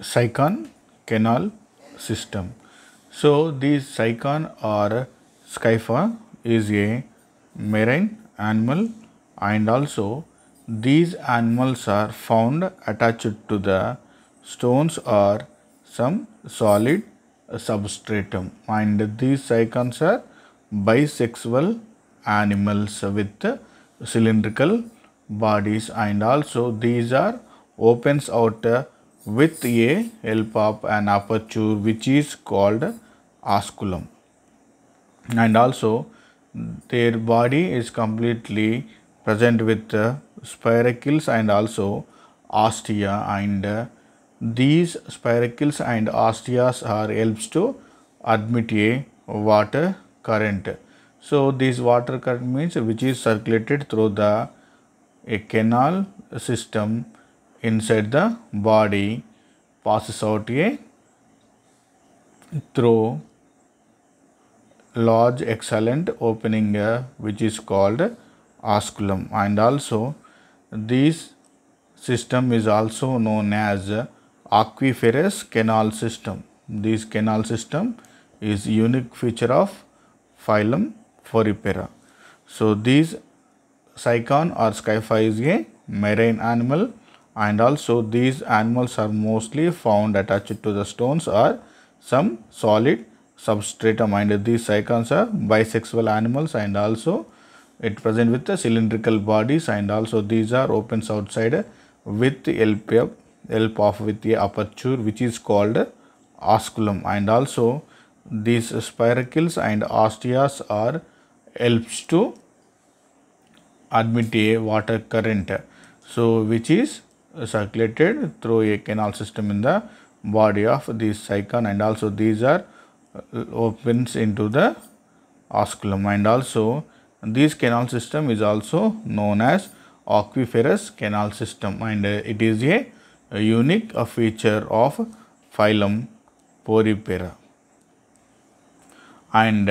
Sycon canal system. So these Sycon or Scypha is a marine animal and also these animals are found attached to the stones or some solid substratum and these Sycons are bisexual animals with cylindrical bodies and also these are opens out with a help of an aperture which is called osculum and also their body is completely present with uh, spiracles and also ostia and uh, these spiracles and ostias are helps to admit a water current. So this water current means which is circulated through the a canal system inside the body passes out a through large excellent opening which is called osculum and also this system is also known as aquiferous canal system this canal system is unique feature of phylum Porifera. So these Sycon or Scypha is a marine animal and also these animals are mostly found attached to the stones or some solid substratum and these Sycons are bisexual animals and also it present with the cylindrical bodies. And also these are opens outside with help of, help of with the aperture which is called osculum and also these spiracles and ostias are helps to admit a water current. So which is circulated through a canal system in the body of this Sycon and also these are opens into the osculum. And also this canal system is also known as aquiferous canal system. And it is a, a unique a feature of phylum Porifera and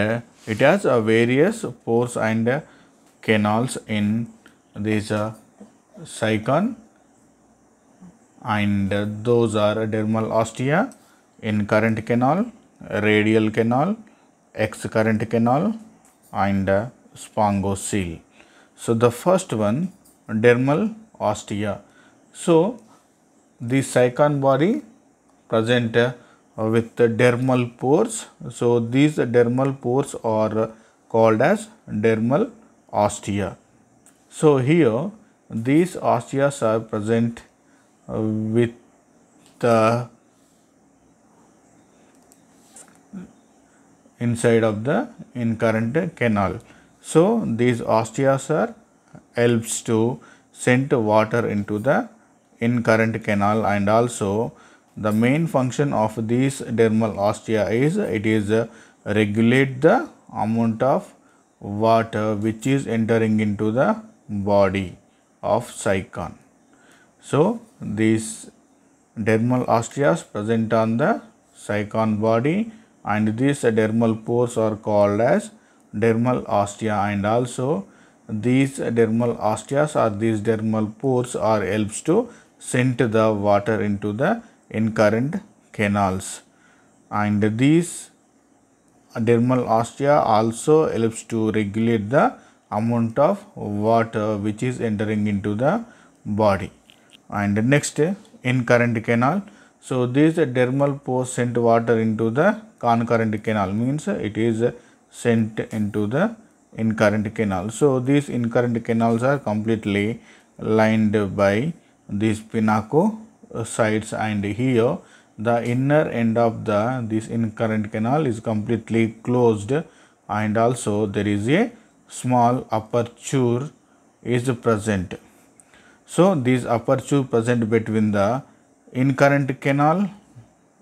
it has uh, various pores and canals in this uh, Sycon and those are dermal ostia in current canal radial canal, excurrent canal and uh, spongocoel. So, the first one dermal ostia. So, the Sycon body present uh, with dermal pores. So, these dermal pores are called as dermal ostia. So, here these ostias are present uh, with the inside of the incurrent canal. So, these ostias are helps to send water into the incurrent canal and also the main function of these dermal ostia is it is uh, regulate the amount of water which is entering into the body of Sycon. So, these dermal ostias present on the Sycon body and these dermal pores are called as dermal ostia and also these dermal ostias or these dermal pores are helps to send the water into the incurrent canals. And these dermal ostia also helps to regulate the amount of water which is entering into the body and next incurrent canal so this dermal pore sent water into the concurrent canal means it is sent into the incurrent canal. So, these incurrent canals are completely lined by these pinacocytes and here the inner end of the this incurrent canal is completely closed and also there is a small aperture is present. So, this aperture present between the incurrent canal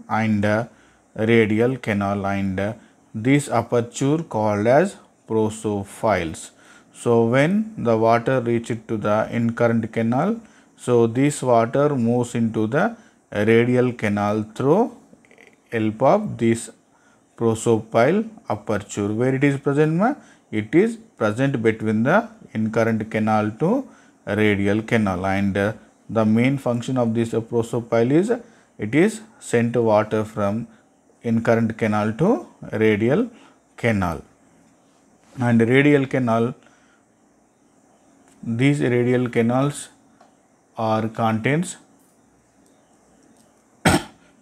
and the radial canal and this aperture called as prosopyles. So, when the water reaches to the incurrent canal, so this water moves into the radial canal through help of this prosopyle aperture. Where it is present? It is present between the incurrent canal to radial canal and uh, the main function of this prosopyle is it is sent water from incurrent canal to radial canal. And radial canal, these radial canals are contains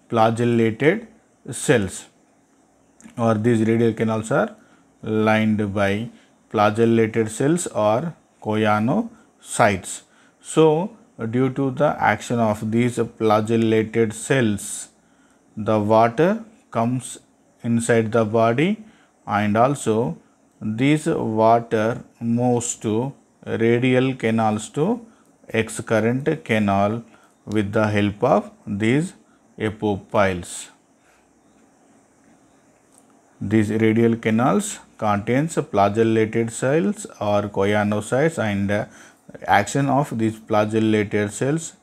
flagellated cells or these radial canals are lined by flagellated cells or choanocytes. So, due to the action of these flagellated cells, the water comes inside the body and also this water moves to radial canals to excurrent canal with the help of these apopyles. These radial canals contains flagellated cells or choanocytes and action of these flagellated cells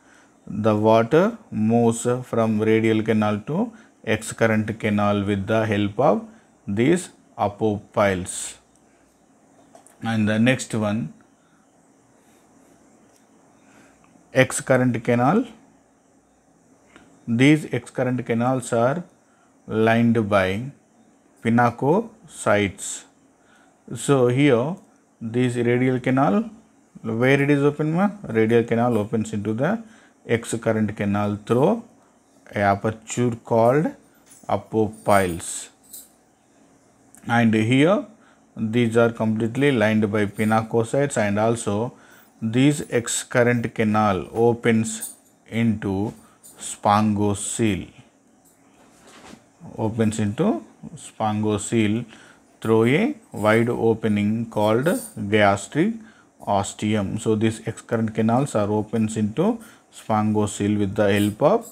the water moves from radial canal to excurrent canal with the help of these apopyles. And the next one excurrent canal. These excurrent canals are lined by pinacocytes. So here this radial canal where it is open ma? Radial canal opens into the excurrent canal through a aperture called apopyles. And here these are completely lined by pinacocytes and also this excurrent canal opens into spongocoel opens into spongocoel through a wide opening called gastric ostium. So, these excurrent canals are opens into spongocoel with the help of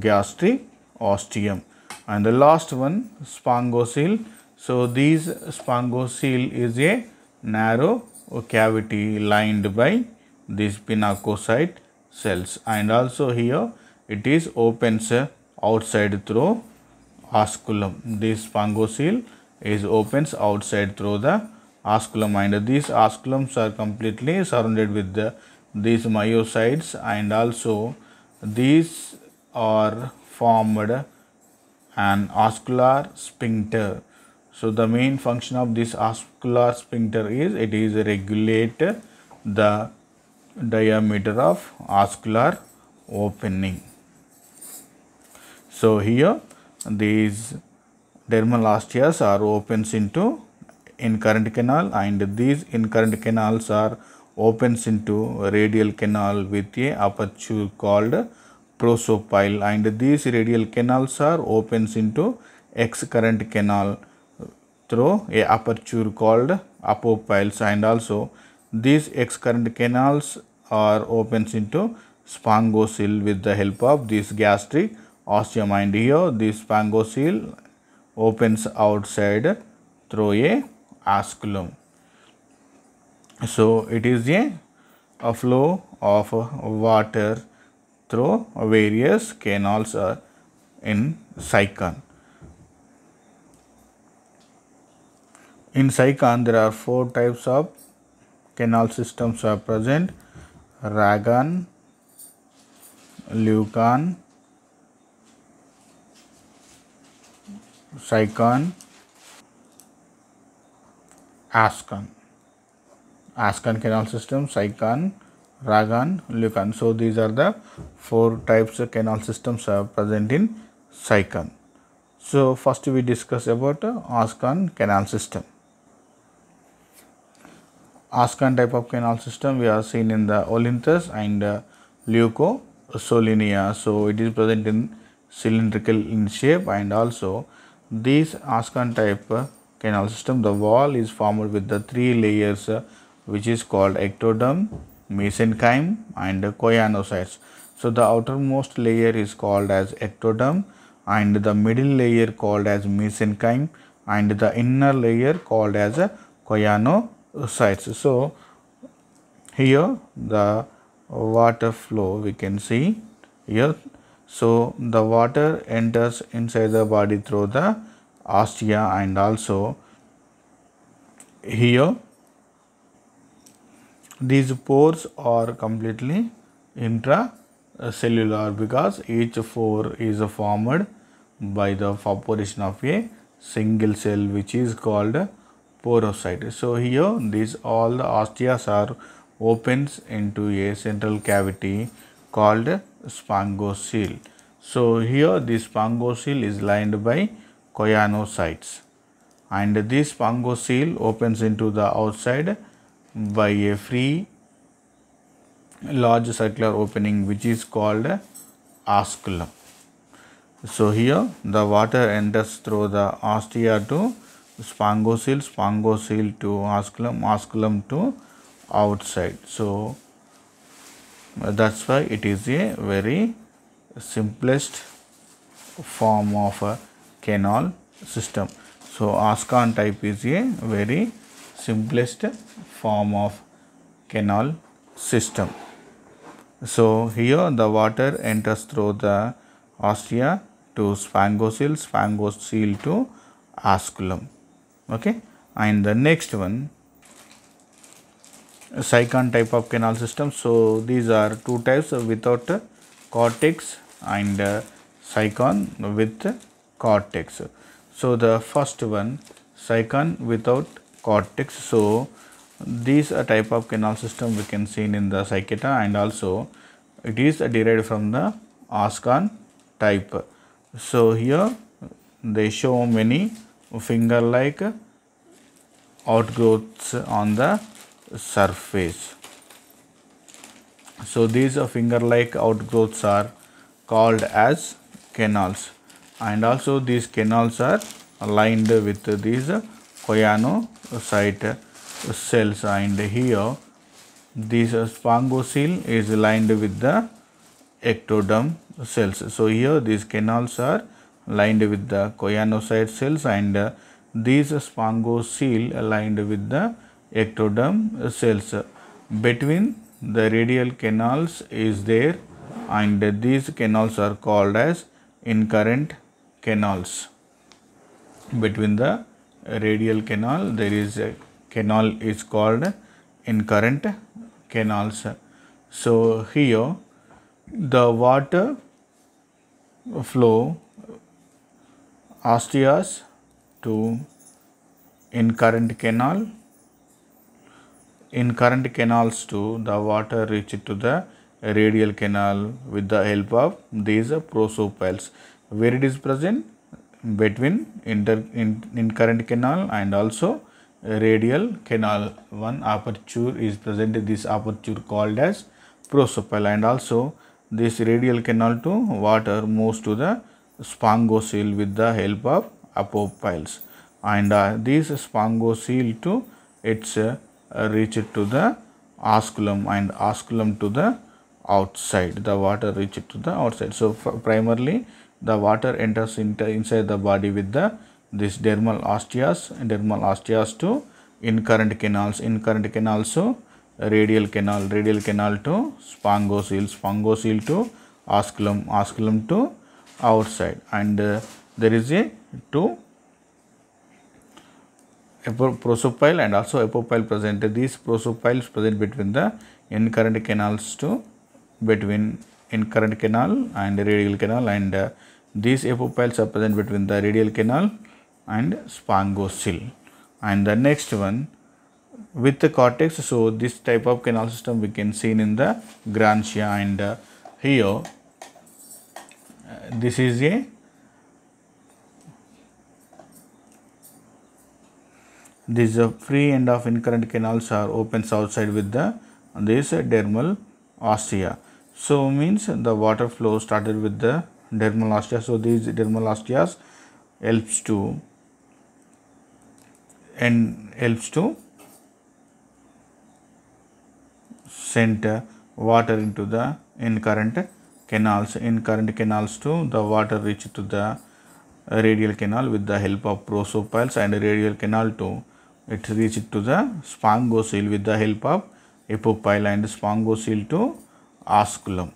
gastric ostium. And the last one spongocoel. So, these spongocoel is a narrow cavity lined by these pinacocyte cells and also here it is opens outside through osculum. This spongocoel is opens outside through the osculum and these osculums are completely surrounded with the, these myocytes and also these are formed an oscular sphincter. So, the main function of this oscular sphincter is it is regulate the diameter of oscular opening. So, here these dermal osteas are opens into incurrent canal and these incurrent canals are opens into radial canal with a aperture called prosopyle and these radial canals are opens into excurrent canal through a aperture called apopyles and also these excurrent canals are opens into spongocoel with the help of this gastric ostium and here this spongocoel opens outside through a osculum. So, it is a, a flow of water through various canals uh, in sycon. In sycon, there are four types of canal systems are present Rhagon, Leucon, Sycon, Ascon. Ascon canal system, Sycon, Rhagon, Leucon. So, these are the four types of canal systems are present in Sycon. So, first we discuss about Ascon canal system. Ascon type of canal system we are seen in the Olynthus and uh, Leucosolenia. So, it is present in cylindrical in shape and also this Ascon type uh, canal system, the wall is formed with the three layers uh, which is called ectoderm, mesenchyme and choanocytes. So, the outermost layer is called as ectoderm and the middle layer called as mesenchyme and the inner layer called as choanocytes. So, here the water flow we can see here so, the water enters inside the body through the ostia and also here these pores are completely intra uh, cellular because each pore is formed by the formation of a single cell which is called porocyte. So here these all the osteas are opens into a central cavity called spongocoel. So here this spongocoel is lined by choanocytes and this spongocoel opens into the outside by a free large circular opening which is called osculum. So here the water enters through the ostia to spongocoel, spongocoel to osculum, osculum to outside. So that's why it is a very simplest form of a canal system. So Ascon type is a very simplest form of canal system. So here the water enters through the ostia to spongocoel, spongocoel to osculum. Okay, and the next one Sycon type of canal system. So these are two types without cortex and uh, Sycon with cortex. So the first one Sycon without cortex. So these a type of canal system we can see in the Cicada and also it is derived from the Ascon type. So here they show many finger like outgrowths on the surface. So these finger like outgrowths are called as canals and also these canals are aligned with these choanocyte cells and here this spongocoel is lined with the ectoderm cells. So here these canals are lined with the choanocyte cells and these spongocoel aligned with the ectoderm cells. Between the radial canals is there and these canals are called as incurrent canals. Between the radial canal there is a canal is called incurrent canals. So here the water flow osteas to incurrent canal in current canals too, the water reaches to the radial canal with the help of these prosopyles. Where it is present? Between inter, in, in current canal and also radial canal. One aperture is present. This aperture called as prosopyle and also this radial canal to water moves to the spongocoel with the help of apopyles and uh, this spongocoel to its uh, reach to the osculum and osculum to the outside the water reach to the outside so primarily the water enters into inside the body with the this dermal osteas dermal osteas to incurrent canals incurrent canals to radial canal radial canal to spongocoel spongocoel to osculum osculum to outside and uh, there is a two prosopyle and also apopyle present. These prosopyles present between the incurrent canals to between incurrent canal and radial canal and uh, these apopyles are present between the radial canal and spongocoel. And the next one with the cortex. So this type of canal system we can see in the grantia and uh, here uh, this is a This free end of incurrent canals are opens outside with the this dermal ostia. So means the water flow started with the dermal ostia. So these dermal osteas helps to and helps to send water into the incurrent canals. Incurrent canals to the water reach to the radial canal with the help of prosopyles and radial canal to it reached to the spongocoel with the help of apopyle and spongocoel to osculum.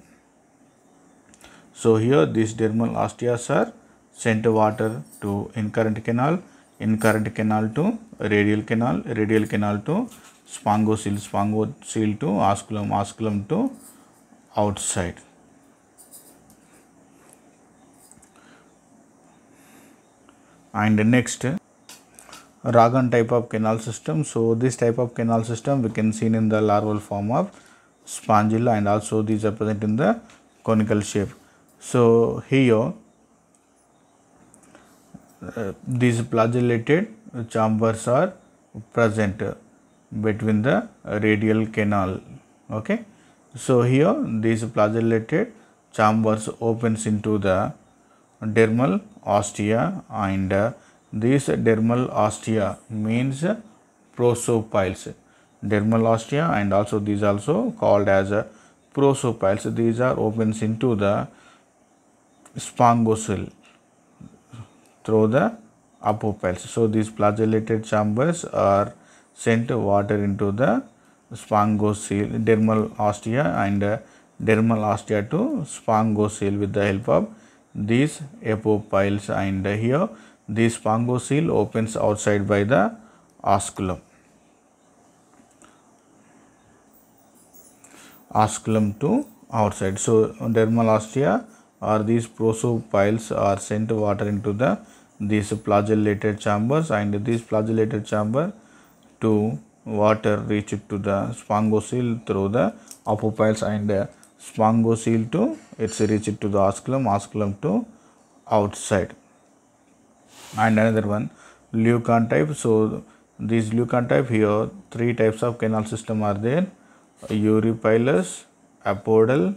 So here this dermal osteas are sent water to incurrent canal, incurrent canal to radial canal, radial canal to spongocoel, spongocoel to osculum, osculum to outside. And next Rhagon type of canal system. So this type of canal system we can see in the larval form of spongilla and also these are present in the conical shape. So here uh, these flagellated chambers are present between the radial canal. Okay? So here these flagellated chambers opens into the dermal ostia and uh, this dermal ostia means prosopyles dermal ostia and also these also called as prosopyles these are opens into the spongocoel through the apopyles so these flagellated chambers are sent water into the spongocoel dermal ostia and uh, dermal ostia to spongocoel with the help of these apopyles and here this spongocoel opens outside by the osculum. Osculum to outside. So, dermal ostia or these prosopyles are sent water into the these flagellated chambers and these flagellated chamber to water reach to the spongocoel through the apopyles and uh, spongocoel to it's reached to the osculum, osculum to outside. And another one Leucon type. So these Leucon type here three types of canal system are there Eurypylous, apodal,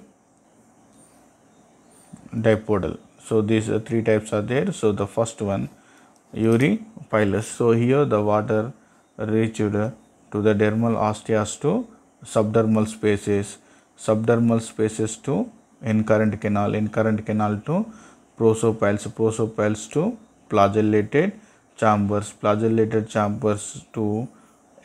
dipodal. So these three types are there. So the first one Eurypylous. So here the water reached to the dermal ostias to subdermal spaces, subdermal spaces to incurrent canal, incurrent canal to prosopyles, prosopyles to flagellated chambers, flagellated chambers to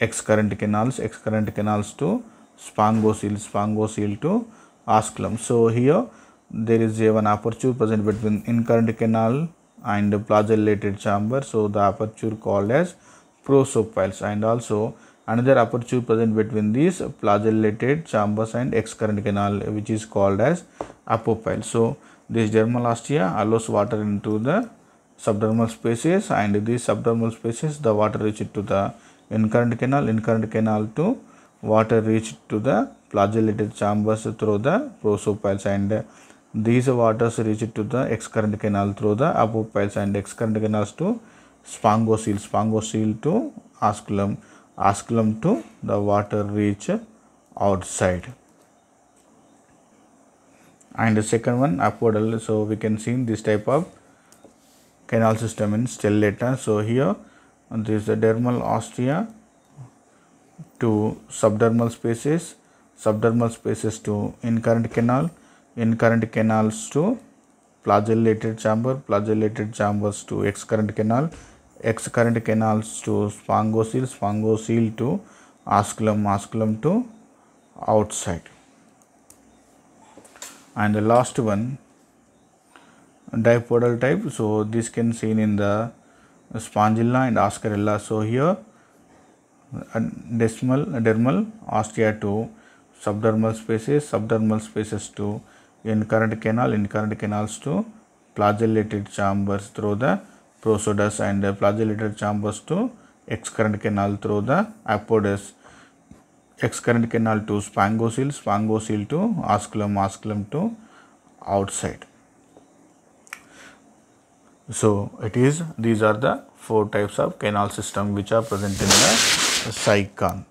excurrent canals, excurrent canals to spongocoel, spongocoel to osculum. So here there is a one aperture present between incurrent canal and flagellated chamber. So the aperture called as prosopyles and also another aperture present between these flagellated chambers and excurrent canal which is called as apopyle. So, this dermal ostia allows water into the subdermal spaces and these subdermal spaces the water reaches to the incurrent canal, incurrent canal to water reach to the flagellated chambers through the prosopyles and these waters reach to the excurrent canal through the apopyles and excurrent canals to spongocoel, spongocoel to osculum osculum to the water reach outside. And the second one apodal so we can see this type of canal system in stellata. So here this is the dermal ostia to subdermal spaces subdermal spaces to incurrent canal incurrent canals to flagellated chamber flagellated chambers to excurrent canal excurrent canals to spongocoel, spongocoel to osculum, osculum to outside. And the last one dipodal type. So this can seen in the spongilla and oscarella. So here uh, decimal dermal ostia to subdermal spaces, subdermal spaces to incurrent canal, incurrent canals to flagellated chambers through the prosodus and flagellated chambers to excurrent canal through the apodes excurrent canal to spongocoel spongocoel to osculum osculum to outside. So it is these are the four types of canal system which are present in the sycon.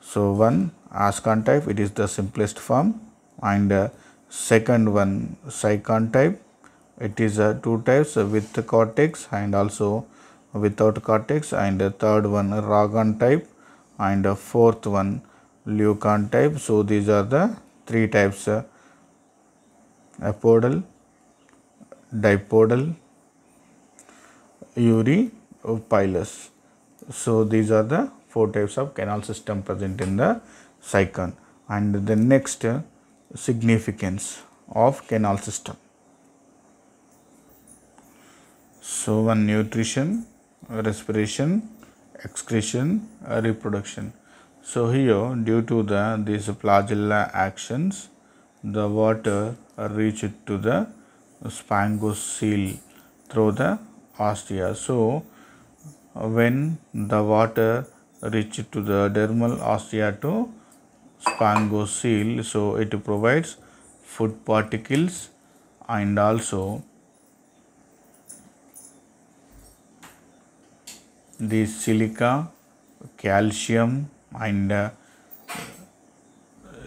So one ascon type it is the simplest form and uh, second one sycon type it is uh, two types with cortex and also without cortex and third one Rhagon type and the fourth one Leucon type. So, these are the three types uh, apodal, dipodal, eurypylous. So, these are the four types of canal system present in the sycon and the next significance of canal system. So, one nutrition, respiration, excretion, reproduction. So, here due to the these flagella actions, the water reach to the spongocoel through the ostia so when the water reach to the dermal ostia to spongocoel so it provides food particles and also the silica, calcium and uh,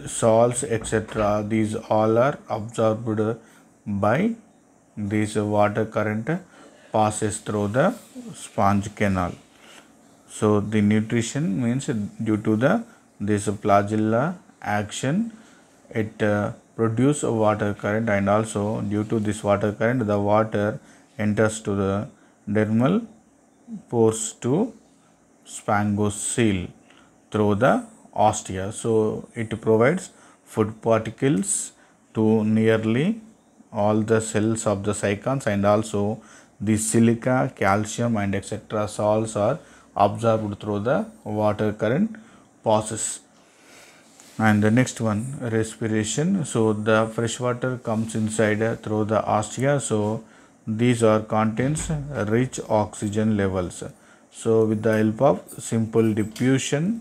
salts etc. These all are absorbed by this water current passes through the sponge canal. So the nutrition means due to the this flagella action it uh, produce a water current and also due to this water current the water enters to the dermal pores to spongocoel through the ostia. So it provides food particles to nearly all the cells of the sycons and also the silica, calcium and etc. salts are absorbed through the water current passes. And the next one respiration. So the fresh water comes inside uh, through the ostia. So these are contains rich oxygen levels. So with the help of simple diffusion,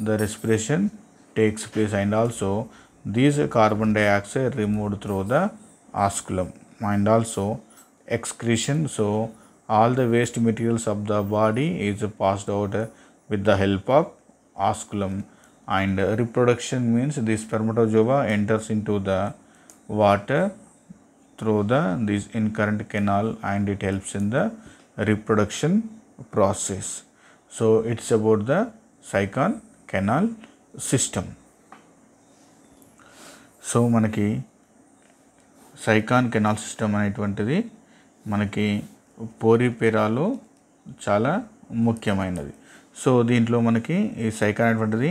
the respiration takes place and also these carbon dioxide removed through the osculum and also excretion. So all the waste materials of the body is passed out with the help of osculum and reproduction means this spermatozoa enters in to the water through the this incurrent canal and it helps in the reproduction process so it's about the sycon canal system so మనకి sycon canal system అనేటువంటిది మనకి పోరిపేరాలో చాలా ముఖ్యమైనది. So దీంట్లో మనకి ఈ Sycon అనేటువంటిది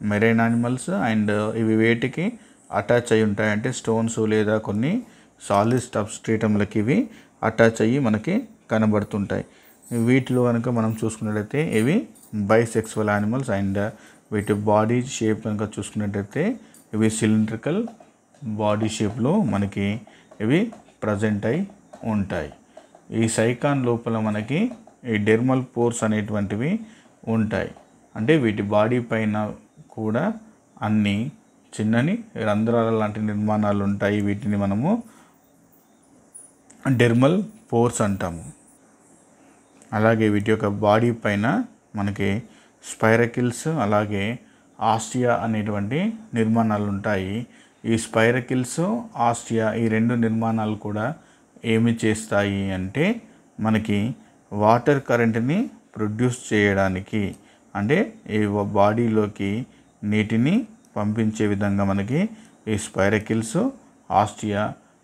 marine animals and ఇవి వేటికి అటాచ్ అయి ఉంటాయి అంటే స్టోన్స్ లేదా కొన్ని సాలిడ్ సబ్స్ట్రేటంలకి ఇవి అటాచ్ అయ్యి మనకి కనబడుతుంటాయి. వీటిలో కనుక మనం చూసుకున్నట్లయితే ఇవి బైసెక్సువల్ యానిమల్స్ అండ్ వీటి బాడీ షేప్ కనుక చూసుకున్నట్టయితే ఇవి సిలిండ్రికల్ బాడీ షేప్లో మనకి ఇవి ప్రజెంట్ అయి ఉంటాయి. ఈ సైకాన్ లోపల మనకి ఈ డెర్మల్ పోర్స్ అనేటువంటివి ఉంటాయి. అంటే వీటి బాడీ పైన కూడా అన్ని చిన్నని రంధ్రాల లాంటి నిర్మాణాలు ఉంటాయి. వీటిని మనము డెర్మల్ పోర్స్ అంటాము. అలాగే వీటి యొక్క బాడీ పైన మనకి స్పైరకిల్స్ అలాగే ఆస్టియా అనేటువంటి నిర్మాణాలు ఉంటాయి. ఈ స్పైరకిల్స్ ఆస్టియా ఈ రెండు నిర్మాణాలు కూడా ఏమి చేస్తాయి అంటే మనకి వాటర్ కరెంట్ని ప్రొడ్యూస్ చేయడానికి అంటే ఈ బాడీలోకి నీటిని పంపించే విధంగా మనకి ఈ స్పైరకిల్స్ ఆస్టియా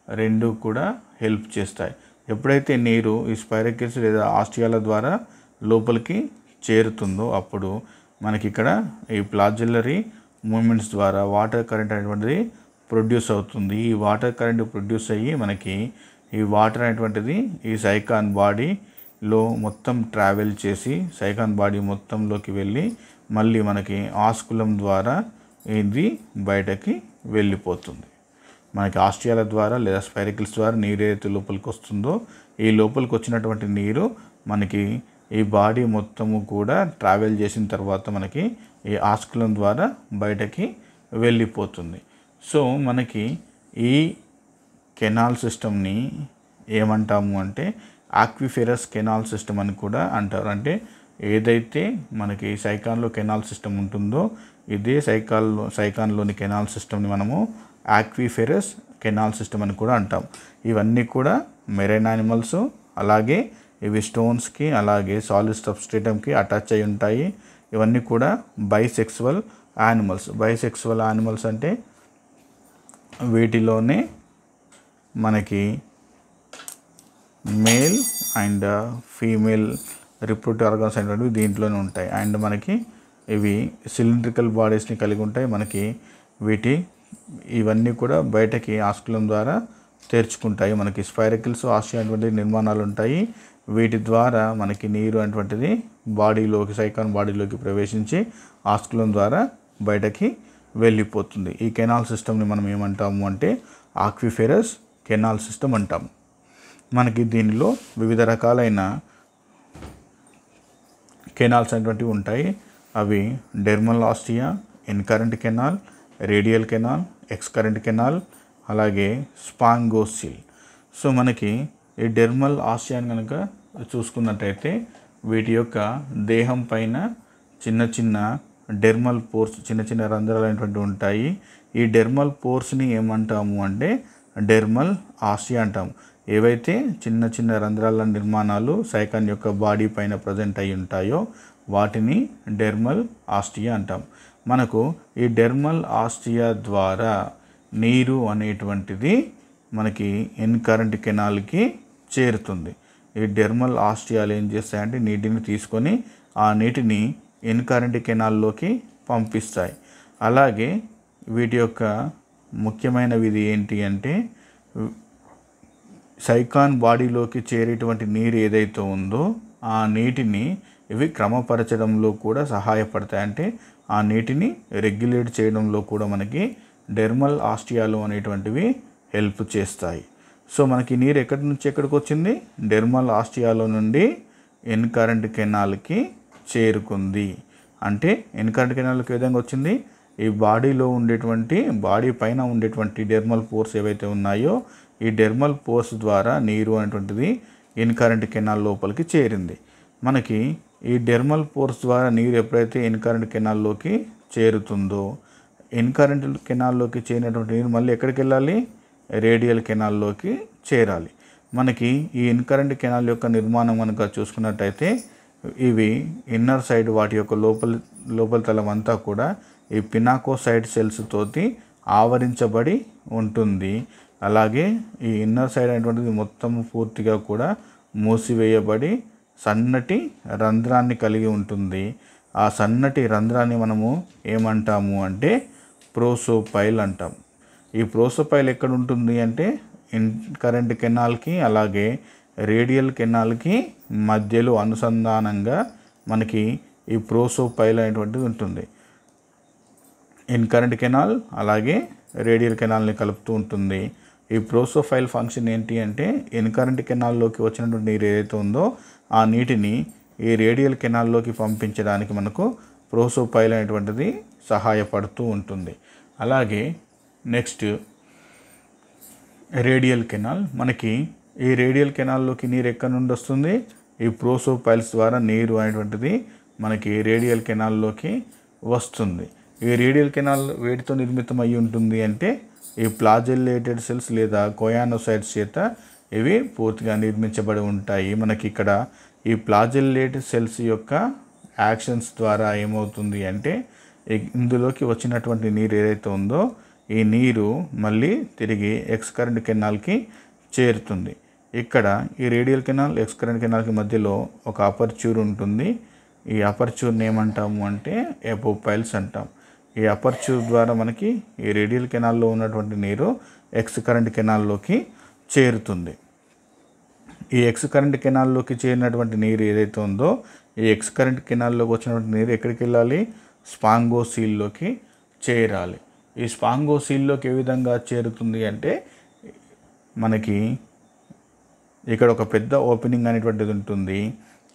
రెండు కూడా హెల్ప్ చేస్తాయి. ఎప్పుడైతే నీరు ఈ స్పైరకిల్స్ లేదా ఆస్టియాల ద్వారా లోపలికి చేరుతుందో అప్పుడు మనకి ఇక్కడ ఈ ప్లాజిల్లరీ మూమెంట్స్ ద్వారా వాటర్ కరెంట్ అనేటువంటిది ప్రొడ్యూస్ అవుతుంది. ఈ వాటర్ కరెంట్ ప్రొడ్యూస్ అయ్యి మనకి ఈ వాటర్ అనేటువంటిది ఈ సైకాన్ బాడీ లో మొత్తం ట్రావెల్ చేసి సైకాన్ బాడీ మొత్తంలోకి వెళ్ళి మళ్ళీ మనకి ఆస్కులం ద్వారా ఇది బయటకి వెళ్ళిపోతుంది. మనకి ఆస్ట్రియాల ద్వారా లేదా స్పైరికల్స్ ద్వారా నీరు ఏదైతే లోపలికి వస్తుందో ఈ లోపలికి వచ్చినటువంటి నీరు మనకి ఈ బాడీ మొత్తము కూడా ట్రావెల్ చేసిన తర్వాత మనకి ఈ ఆస్కులం ద్వారా బయటకి వెళ్ళిపోతుంది. సో మనకి ఈ కెనాల్ సిస్టమ్ని ఏమంటాము అంటే ఆక్విఫెరస్ కెనాల్ సిస్టమ్ అని కూడా అంటారు. అంటే ఏదైతే మనకి సైకాన్లో కెనాల్ సిస్టమ్ ఉంటుందో ఇదే సైకాల్లో సైకాన్లోని కెనాల్ సిస్టమ్ని మనము ఆక్విఫెరస్ కెనాల్ సిస్టమ్ అని కూడా అంటాం. ఇవన్నీ కూడా మెరైన్ యానిమల్స్ అలాగే ఇవి స్టోన్స్కి అలాగే సాలిడ్ సబ్స్టేటంకి అటాచ్ అయి ఉంటాయి. ఇవన్నీ కూడా బైసెక్సువల్ యానిమల్స్. బైసెక్సువల్ యానిమల్స్ అంటే వీటిలోనే మనకి male and uh, female reproductive organs అనేటువంటివి దీంట్లోనే ఉంటాయి. అండ్ మనకి ఇవి సిలిండ్రికల్ బాడీస్ని కలిగి ఉంటాయి. మనకి వీటి ఇవన్నీ కూడా బయటకి ఆస్కులం ద్వారా తెరుచుకుంటాయి. మనకి స్పైరకిల్స్ ఆస్ట్రియా అటువంటి నిర్మాణాలు ఉంటాయి. వీటి ద్వారా మనకి నీరు అటువంటిది బాడీలోకి సైకాన్ బాడీలోకి ప్రవేశించి ఆస్కులం ద్వారా బయటకి వెళ్ళిపోతుంది. ఈ కెనాల్ సిస్టమ్ని మనం ఏమంటాము అంటే ఆక్విఫెరస్ కెనాల్ సిస్టమ్ అంటాము. మనకి దీనిలో వివిధ రకాలైన కెనాల్స్ అనేటువంటివి ఉంటాయి. అవి dermal ostia incurrent canal radial canal excurrent canal అలాగే స్పాంగోసిల్. సో మనకి ఈ డెర్మల్ ఆస్టియాని కనుక చూసుకున్నట్టయితే వీటి యొక్క దేహం పైన చిన్న చిన్న డెర్మల్ పోర్స్ చిన్న చిన్న రంధ్రాలు అనేటువంటివి ఉంటాయి. ఈ డెర్మల్ పోర్స్ని ఏమంటాము అంటే డెర్మల్ ఆస్టియా అంటాము. ఏవైతే చిన్న చిన్న రంధ్రాల నిర్మాణాలు సైకాన్ యొక్క బాడీ పైన ప్రజెంట్ అయి ఉంటాయో వాటిని డెర్మల్ ఆస్టియా అంటాం. మనకు ఈ డెర్మల్ ఆస్టియా ద్వారా నీరు అనేటువంటిది మనకి ఇన్కరెంట్ కెనాల్కి చేరుతుంది. ఈ డెర్మల్ ఆస్టియాలు ఏం చేస్తాయంటే నీటిని తీసుకొని ఆ నీటిని ఇన్కరెంట్ కెనాల్లోకి పంపిస్తాయి. అలాగే వీటి యొక్క ముఖ్యమైన విధి ఏంటి అంటే సైకాన్ బాడీలోకి చేరేటువంటి నీరు ఏదైతే ఉందో ఆ నీటిని ఇవి క్రమపరచడంలో కూడా సహాయపడతాయి. అంటే ఆ నీటిని రెగ్యులేట్ చేయడంలో కూడా మనకి డెర్మల్ ఆస్టియాలు అనేటువంటివి హెల్ప్ చేస్తాయి. సో మనకి నీరు ఎక్కడి నుంచి ఎక్కడికి వచ్చింది? డెర్మల్ ఆస్టియాలో నుండి ఎన్కరెంట్ కెనాల్కి చేరుకుంది. అంటే ఇన్కరెంట్ కెనాల్కి ఏ విధంగా వచ్చింది? ఈ బాడీలో ఉండేటువంటి బాడీ పైన ఉండేటువంటి డెర్మల్ పోర్స్ ఏవైతే ఉన్నాయో ఈ డెర్మల్ పోర్స్ ద్వారా నీరు అనేటువంటిది ఇన్కరెంట్ కెనాల్ లోపలికి చేరింది. మనకి ఈ డెర్మల్ పోర్స్ ద్వారా నీరు ఎప్పుడైతే ఇన్కరెంట్ కెనాల్లోకి చేరుతుందో ఇన్కరెంట్ కెనాల్లోకి చేరినటువంటి నీరు మళ్ళీ ఎక్కడికి వెళ్ళాలి? రేడియల్ కెనాల్లోకి చేరాలి. మనకి ఈ ఇన్కరెంట్ కెనాల్ యొక్క నిర్మాణం కనుక చూసుకున్నట్టయితే ఇవి ఇన్నర్ సైడ్ వాటి యొక్క లోపల లోపల తలం అంతా కూడా ఈ పినాకో సైడ్ సెల్స్ తోటి ఆవరించబడి ఉంటుంది. అలాగే ఈ ఇన్నర్ సైడ్ అనేటువంటిది మొత్తం పూర్తిగా కూడా మూసివేయబడి సన్నటి రంధ్రాన్ని కలిగి ఉంటుంది. ఆ సన్నటి రంధ్రాన్ని మనము ఏమంటాము అంటే ప్రోసోపైల్ అంటాం. ఈ ప్రోసోపైల్ ఎక్కడ ఉంటుంది అంటే ఇన్ కరెంట్ కెనాల్కి అలాగే రేడియల్ కెనాల్కి మధ్యలో అనుసంధానంగా మనకి ఈ ప్రోసోపైల్ అనేటువంటిది ఉంటుంది. ఇన్ కరెంట్ కెనాల్ అలాగే రేడియల్ కెనాల్ని కలుపుతూ ఉంటుంది. ఈ ప్రోసోఫైల్ ఫంక్షన్ ఏంటి అంటే ఇన్ కరెంట్ కెనాల్లోకి వచ్చినటువంటి నీరు ఏదైతే ఉందో ఆ నీటిని ఈ రేడియల్ కెనాల్లోకి పంపించడానికి మనకు ప్రోసోఫైల్ అనేటువంటిది సహాయపడుతూ ఉంటుంది. అలాగే నెక్స్ట్ రేడియల్ కెనాల్ మనకి ఈ రేడియల్ కెనాల్లోకి నీరు ఎక్కడి నుండి వస్తుంది? ఈ ప్రోసోపైల్స్ ద్వారా నీరు అనేటువంటిది మనకి రేడియల్ కెనాల్లోకి వస్తుంది. ఈ రేడియల్ కెనాల్ వేటితో నిర్మితం అయి ఉంటుంది అంటే ఈ ప్లాజెల్లేటెడ్ సెల్స్ లేదా కోయానోసైడ్స్ చేత ఇవి పూర్తిగా నిర్మించబడి ఉంటాయి. మనకి ఇక్కడ ఈ ప్లాజెల్లేటెడ్ సెల్స్ యొక్క యాక్షన్స్ ద్వారా ఏమవుతుంది అంటే ఇందులోకి వచ్చినటువంటి నీరు ఏదైతే ఉందో ఈ నీరు మళ్ళీ తిరిగి ఎక్స్ కరెంట్ కెనాల్కి చేరుతుంది. ఇక్కడ ఈ రేడియల్ కెనాల్ ఎక్స్ కరెంట్ కెనాల్కి మధ్యలో ఒక అపర్చ్యూర్ ఉంటుంది. ఈ అపర్చ్యూర్ని ఏమంటాము అంటే ఎపోపైల్స్ అంటాం. ఈ అపర్చ్యూర్ ద్వారా మనకి ఈ రేడియల్ కెనాల్లో ఉన్నటువంటి నీరు ఎక్స్ కరెంట్ కెనాల్లోకి చేరుతుంది. ఈ ఎక్స్ కరెంట్ కెనాల్లోకి చేరినటువంటి నీరు ఏదైతే ఉందో ఈ ఎక్స్ కరెంట్ కెనాల్లోకి వచ్చినటువంటి నీరు ఎక్కడికి వెళ్ళాలి? స్పాంగోసీల్లోకి చేరాలి. ఈ స్పాంగోసీల్లోకి ఏ విధంగా చేరుతుంది అంటే మనకి ఇక్కడ ఒక పెద్ద ఓపెనింగ్ అనేటువంటిది ఉంటుంది.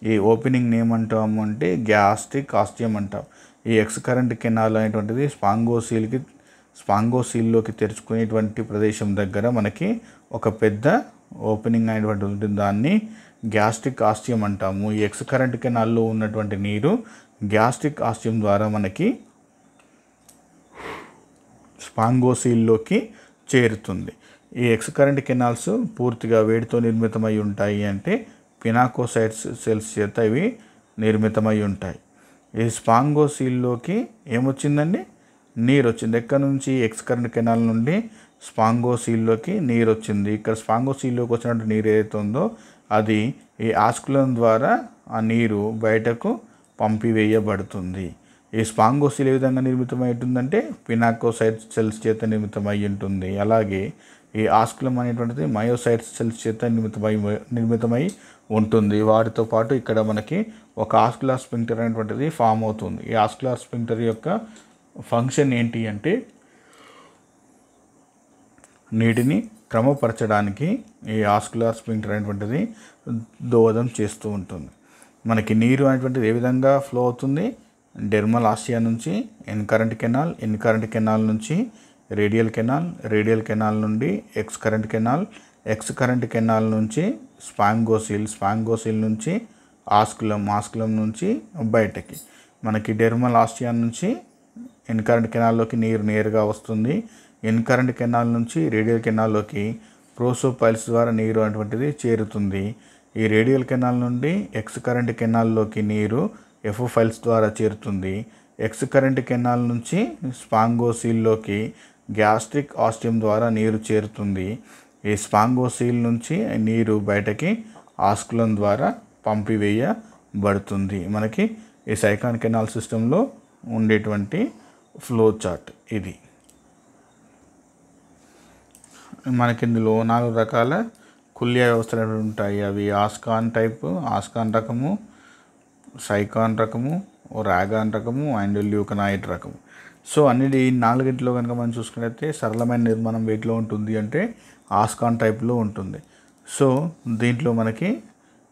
ఈ ఓపెనింగ్ ఏమంటాము అంటే గ్యాస్ట్రిక్ ఆస్టియం అంటాం. ఈ ఎక్స్ కరెంట్ కెనాల్ అనేటువంటిది స్పాంగోసీల్కి స్పాంగోసీల్లోకి తెరుచుకునేటువంటి ప్రదేశం దగ్గర మనకి ఒక పెద్ద ఓపెనింగ్ అయినటువంటి ఉంటుంది. దాన్ని గ్యాస్ట్రిక్ ఆస్టియం అంటాము. ఈ ఎక్స్ కరెంట్ కెనాల్లో ఉన్నటువంటి నీరు గ్యాస్ట్రిక్ ఆస్టియం ద్వారా మనకి స్పాంగోసీల్లోకి చేరుతుంది. ఈ ఎక్స్ కరెంట్ కెనాల్స్ పూర్తిగా వేడితో నిర్మితమై ఉంటాయి అంటే పినాకోసైడ్స్ సెల్స్ చేత ఇవి నిర్మితమై ఉంటాయి. ఈ స్పాంగోసీల్లోకి ఏమొచ్చిందండి? నీరు వచ్చింది ఎక్కడి నుంచి? ఎక్స్ కరెంట్ కెనాల్ నుండి స్పాంగోసీల్లోకి నీరు వచ్చింది ఇక్కడ స్పాంగోసీల్లోకి వచ్చినట్టు నీరు ఏదైతే ఉందో అది ఈ ఆస్కులం ద్వారా ఆ నీరు బయటకు పంపివేయబడుతుంది. ఈ స్పాంగోసిల్ ఏ విధంగా నిర్మితమై ఉంటుందంటే పినాకోసైట్ సెల్స్ చేత నిర్మితమై ఉంటుంది అలాగే ఈ ఆస్కులం అనేటువంటిది మయోసైట్ సెల్స్ చేత నిర్మితమై నిర్మితమై ఉంటుంది. వాటితో పాటు ఇక్కడ మనకి ఒక ఆస్కులార్ స్పింక్టర్ అనేటువంటిది ఫామ్ అవుతుంది. ఈ ఆస్కులార్ స్పింక్టర్ యొక్క ఫంక్షన్ ఏంటి అంటే నీటిని క్రమపరచడానికి ఈ ఆస్కులార్ స్పింక్టర్ అనేటువంటిది దోహదం చేస్తూ ఉంటుంది. మనకి నీరు అనేటువంటిది ఏ విధంగా ఫ్లో అవుతుంది? డెర్మల్ ఆసియా నుంచి incurrent canal incurrent canal నుంచి రేడియల్ కెనాల్ రేడియల్ కెనాల్ నుండి excurrent canal excurrent canal నుంచి స్పాంగోసిల్ స్పాంగోసిల్ నుంచి ఆస్కులం ఆస్కులం నుంచి బయటకి. మనకి డెర్మల్ ఆస్టియా నుంచి ఇన్కరెంట్ కెనాల్లోకి నీరు నేరుగా వస్తుంది. ఇన్కరెంట్ కెనాల్ నుంచి రేడియల్ కెనాల్లోకి ప్రోసోపైల్స్ ద్వారా నీరు అటువంటిది చేరుతుంది. ఈ రేడియల్ కెనాల్ నుండి ఎక్స్ కరెంట్ కెనాల్లోకి నీరు ఎఫ్ ఫైల్స్ ద్వారా చేరుతుంది. ఎక్స్ కరెంట్ కెనాల్ నుంచి స్పాంగోసీల్లోకి గ్యాస్ట్రిక్ ఆస్టియం ద్వారా నీరు చేరుతుంది. ఈ స్పాంగోసీల్ నుంచి నీరు బయటకి ఆస్కులం ద్వారా పంపివేయబడుతుంది. మనకి ఈ సైకాన్ కెనాల్ సిస్టంలో ఉండేటువంటి ఫ్లో చార్ట్ ఇది. మనకి ఇందులో నాలుగు రకాల కుల్య వ్యవస్థలు ఉంటాయి. అవి ఆస్కాన్ టైప్ ఆస్కాన్ రకము సైకాన్ రకము రాగాన్ రకము అండ్ ల్యూకనాయిట్ రకము. సో అన్నిటి నాలుగింటిలో కనుక మనం చూసుకున్నట్లయితే సరళమైన నిర్మాణం వేటిలో ఉంటుంది అంటే ఆస్కాన్ టైప్లో ఉంటుంది. సో దీంట్లో మనకి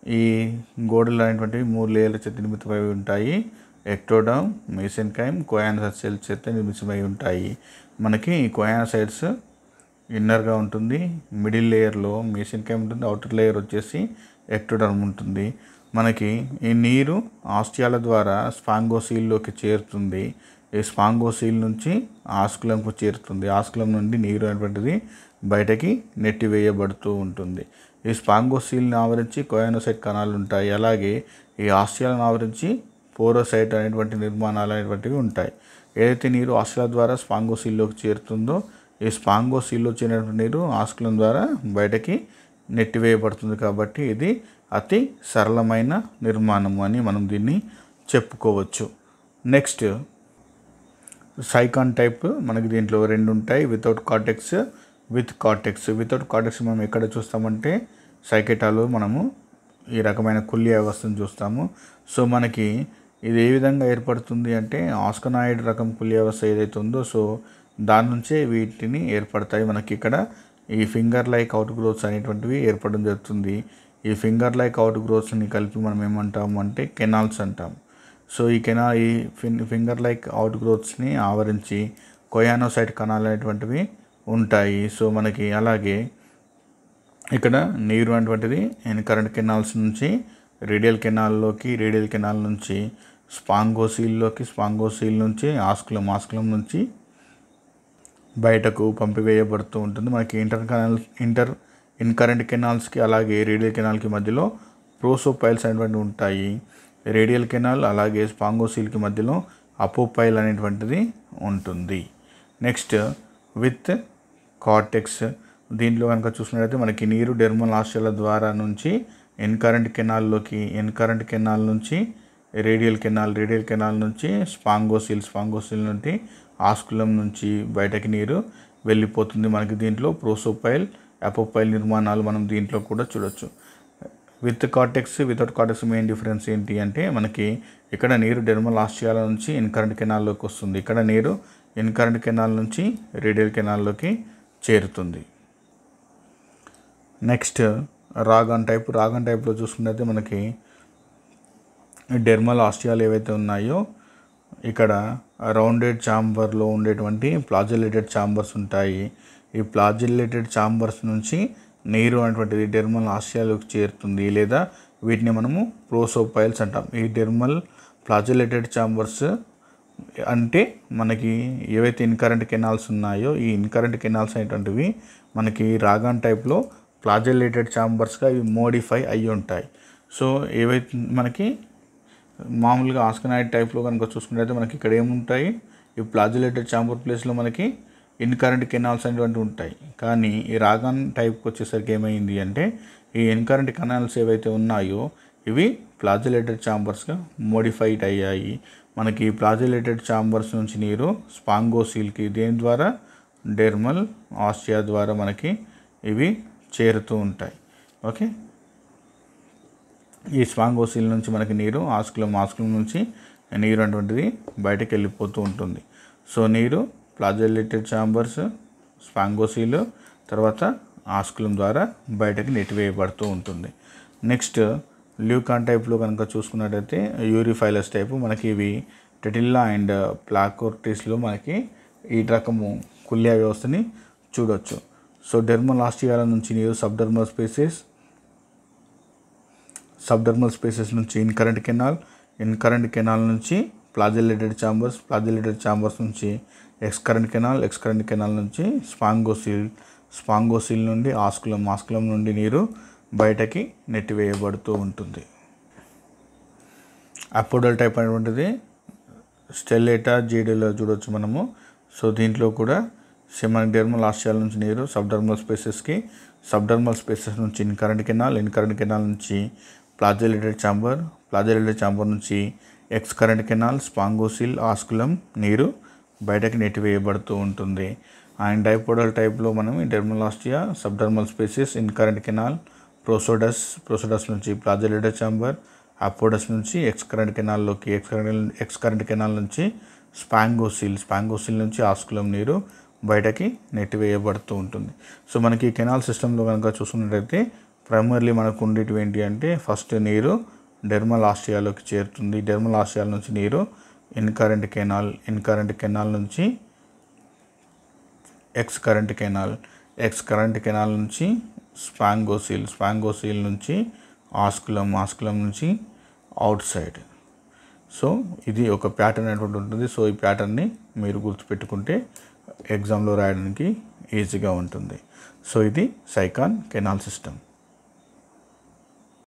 ఈ గోడలు అనేటువంటివి మూడు లేయర్ల చేత నిర్మితమై ఉంటాయి. ఎక్టోడమ్ మేసెన్కైమ్ కోయానసైడ్ చేత నిర్మితమై ఉంటాయి. మనకి ఈ కోయానసైడ్స్ ఇన్నర్గా ఉంటుంది. మిడిల్ లేయర్లో మేసెన్కైమ్ ఉంటుంది. అవుటర్ లేయర్ వచ్చేసి ఎక్టోడర్మ్ ఉంటుంది. మనకి ఈ నీరు ఆస్టియాల ద్వారా స్పాంగోసీల్లోకి చేరుతుంది. ఈ స్పాంగోసీల్ నుంచి ఆస్కులంకు చేరుతుంది. ఆస్కులం నుండి నీరు అనేటువంటిది బయటకి నెట్టివేయబడుతూ ఉంటుంది. ఈ స్పాంగోసీల్ని ఆవరించి కోయానోసైట్ కణాలు ఉంటాయి అలాగే ఈ ఆస్ట్రియాలను ఆవరించి పోరోసైట్ అనేటువంటి నిర్మాణాలు అనేటువంటివి ఉంటాయి. ఏదైతే నీరు ఆస్ట్రియా ద్వారా స్పాంగోసీల్లోకి చేరుతుందో ఈ స్పాంగోసీల్లో చేరినటువంటి నీరు ఆస్కులం ద్వారా బయటకి నెట్టివేయబడుతుంది కాబట్టి ఇది అతి సరళమైన నిర్మాణము అని మనం దీన్ని చెప్పుకోవచ్చు. నెక్స్ట్ సైకాన్ టైప్ మనకి దీంట్లో రెండు ఉంటాయి. Without cortex with cortex. Without cortex మనం ఎక్కడ చూస్తామంటే సైకెటాలో మనము ఈ రకమైన కుల్లి వ్యవస్థను చూస్తాము. సో మనకి ఇది ఏ విధంగా ఏర్పడుతుంది అంటే ఆస్కనాయిడ్ రకం కుల్లి వ్యవస్థ ఏదైతే ఉందో సో దాని నుంచే వీటిని ఏర్పడతాయి. మనకి ఇక్కడ ఈ ఫింగర్ లైక్ అవుట్ గ్రోత్స్ అనేటువంటివి ఏర్పడడం జరుగుతుంది. ఈ ఫింగర్ లైక్ అవుట్ గ్రోత్స్ని కలిపి మనం ఏమంటాము అంటే కెనాల్స్ అంటాం సో ఈ కెనా ఈ ఫిన్ ఫింగర్ లైక్ అవుట్ గ్రోత్స్ని ఆవరించి కొయానోసైట్ కణాలు అనేటువంటివి ఉంటాయి. సో మనకి అలాగే ఇక్కడ నీరు అనేటువంటిది కరెంట్ కెనాల్స్ నుంచి రేడియల్ కెనాల్లోకి రేడియల్ కెనాల్ నుంచి స్పాంగోసీల్లోకి స్పాంగోసీల్ నుంచి ఆస్కులం ఆస్కులం నుంచి బయటకు పంపివేయబడుతూ ఉంటుంది. మనకి ఇంటర్ కెనాల్ ఇంటర్ ఇన్కరెంట్ కెనాల్స్కి అలాగే రేడియల్ కెనాల్కి మధ్యలో ప్రోసోపైల్స్ అనేటువంటి ఉంటాయి. రేడియల్ కెనాల్ అలాగే స్పాంగోసీల్కి మధ్యలో అపోపైల్ అనేటువంటిది ఉంటుంది. Next with cortex. దీంట్లో కనుక చూసినట్లయితే మనకి నీరు డెర్మల్ ఆస్ట్రేల ద్వారా నుంచి ఎన్కరెంట్ కెనాల్లోకి ఎన్కరెంట్ కెనాల్ నుంచి రేడియల్ కెనాల్ రేడియల్ కెనాల్ నుంచి స్పాంగోసిల్ స్పాంగోసిల్ నుండి ఆస్కులం నుంచి బయటకి నీరు వెళ్ళిపోతుంది మనకి దీంట్లో. ప్రోసోపైల్ అపోపైల్ నిర్మాణాలు మనం దీంట్లో కూడా చూడొచ్చు. With cortex without cortex main difference ఏంటి అంటే మనకి ఇక్కడ నీరు డెర్మల్ ఆస్ట్రియాల నుంచి ఇన్కరెంట్ కెనాల్లోకి వస్తుంది. ఇక్కడ నీరు ఇన్కరెంట్ కెనాల్ నుంచి రేడియల్ కెనాల్లోకి చేరుతుంది. నెక్స్ట్ రాగన్ టైప్ రాగన్ టైప్లో చూసుకున్నట్లయితే మనకి డెర్మల్ ఆస్ట్రియాలు ఏవైతే ఉన్నాయో ఇక్కడ రౌండెడ్ ఛాంబర్లో ఉండేటువంటి ప్లాజిలేటెడ్ ఛాంబర్స్ ఉంటాయి. ఈ ప్లాజిలేటెడ్ ఛాంబర్స్ నుంచి నీరు అనేటువంటిది డెర్మల్ ఆస్ట్రియాలోకి చేరుతుంది. లేదా వీటిని మనము ప్రోసోపైల్స్ అంటాం. ఈ డెర్మల్ ప్లాజిలేటెడ్ ఛాంబర్స్ అంటే మనకి ఏవైతే ఇన్కరెంట్ కెనాల్స్ ఉన్నాయో ఈ ఇన్కరెంట్ కెనాల్స్ అనేటువంటివి మనకి రాగాన్ టైప్లో ప్లాజిలేటెడ్ ఛాంబర్స్గా ఇవి మోడిఫై అయ్యి ఉంటాయి. సో ఏవైతే మనకి మామూలుగా ఆస్కనాయిడ్ టైప్లో కనుక చూసుకున్నట్లయితే మనకి ఇక్కడ ఏముంటాయి? ఈ ప్లాజిలేటెడ్ ఛాంబర్ ప్లేస్లో మనకి ఇన్కరెంట్ కెనాల్స్ అనేటువంటివి ఉంటాయి. కానీ ఈ రాగాన్ టైప్కి వచ్చేసరికి ఏమైంది అంటే ఈ ఇన్కరెంట్ కెనాల్స్ ఏవైతే ఉన్నాయో ఇవి ప్లాజిలేటెడ్ ఛాంబర్స్గా మోడిఫైడ్ అయ్యాయి. మనకి ప్లాజిలేటెడ్ చాంబర్స్ నుంచి నీరు స్పాంగోసీల్కి దేని ద్వారా? డెర్మల్ ఆస్టియా ద్వారా మనకి ఇవి చేరుతూ ఉంటాయి. ఓకే? ఈ స్పాంగోసీల్ నుంచి మనకి నీరు ఆస్కులం ఆస్కులం నుంచి నీరు అటువంటిది బయటకు వెళ్ళిపోతూ ఉంటుంది. సో నీరు ప్లాజిలేటెడ్ చాంబర్స్ స్పాంగోసీలు తర్వాత ఆస్కులం ద్వారా బయటకు నెట్టివేయబడుతూ ఉంటుంది. నెక్స్ట్ ల్యూకాన్ టైప్లో కనుక చూసుకున్నట్టయితే యూరిఫైలస్ టైపు మనకి ఇవి టెటిల్లా అండ్ ప్లాకోర్టిస్లో మనకి ఈ రకము కుల్యా వ్యవస్థని చూడొచ్చు. సో డెర్మలాస్టియాల నుంచి నీరు సబ్డర్మల్ స్పేసెస్ సబ్డర్మల్ స్పేసెస్ నుంచి ఇన్కరెంట్ కెనాల్ ఇన్కరెంట్ కెనాల్ నుంచి ప్లాజిలేటెడ్ ఛాంబర్స్ ప్లాజిలేటెడ్ ఛాంబర్స్ నుంచి ఎక్స్కరెంట్ కెనాల్ ఎక్స్కరెంట్ కెనాల్ నుంచి స్పాంగోసిల్ స్పాంగోసిల్ నుండి ఆస్కులం ఆస్కులం నుండి నీరు బయటకి నెట్టివేయబడుతూ ఉంటుంది. అపోడల్ టైప్ అనేటువంటిది స్టెల్లేటా జీడీలో చూడొచ్చు మనము. సో దీంట్లో కూడా సెమానిక్ డెర్మల్ ఆస్ట్రియాల నుంచి నీరు సబ్డర్మల్ స్పేసెస్కి సబ్డర్మల్ స్పేసెస్ నుంచి ఇన్కరెంట్ కెనాల్ ఇన్కరెంట్ కెనాల్ నుంచి ప్లాజోలేటెడ్ ఛాంబర్ ప్లాజోలేటెడ్ ఛాంబర్ నుంచి excurrent canal spongocoel osculum నీరు బయటకి నెట్టివేయబడుతూ ఉంటుంది. అండ్ డైపోడల్ టైప్లో మనం dermal subdermal spaces incurrent canal prosodus prosodus నుంచి ప్లాజోలిడర్ ఛాంబర్ అపోడస్ నుంచి ఎక్స్ కరెంట్ కెనాల్లోకి excurrent excurrent canal నుంచి స్పాంగోసిల్ స్పాంగోసిల్ నుంచి ఆస్కులం నీరు బయటకి నెట్టివేయబడుతూ ఉంటుంది. సో మనకి కెనాల్ సిస్టంలో కనుక చూసుకున్నట్టయితే ప్రైమర్లీ మనకు ఉండేటివి ఏంటి అంటే ఫస్ట్ నీరు డెర్మల్ ఆస్ట్రియాలోకి చేరుతుంది. డెర్మల్ ఆస్ట్రియాల నుంచి నీరు ఇన్కరెంట్ కెనాల్ ఇన్కరెంట్ కెనాల్ నుంచి excurrent canal excurrent canal నుంచి స్పాంగోసిల్ స్పాంగోసిల్ నుంచి ఆస్కులం ఆస్కులం నుంచి అవుట్ సైడ్. సో ఇది ఒక ప్యాటర్న్ అనేటువంటి ఉంటుంది. సో ఈ ప్యాటర్న్ని మీరు గుర్తుపెట్టుకుంటే ఎగ్జామ్లో రాయడానికి ఈజీగా ఉంటుంది. సో ఇది సైకాన్ కెనాల్ సిస్టమ్.